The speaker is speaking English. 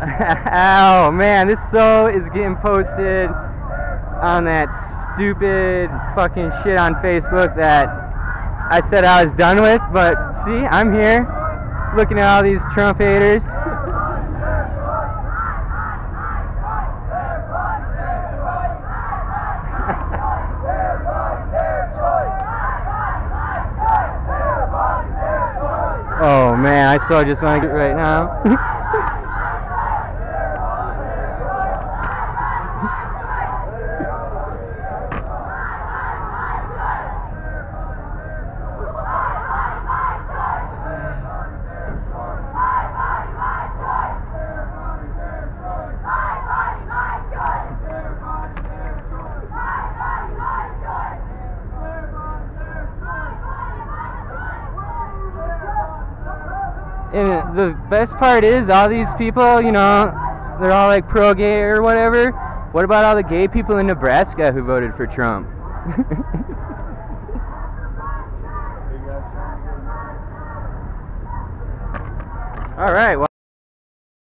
oh man, this so is getting posted on that stupid fucking shit on Facebook that I said I was done with, but see, I'm here looking at all these Trump haters. oh man, I so just want to get right now. And the best part is, all these people, you know, they're all like pro gay or whatever. What about all the gay people in Nebraska who voted for Trump? all right. Well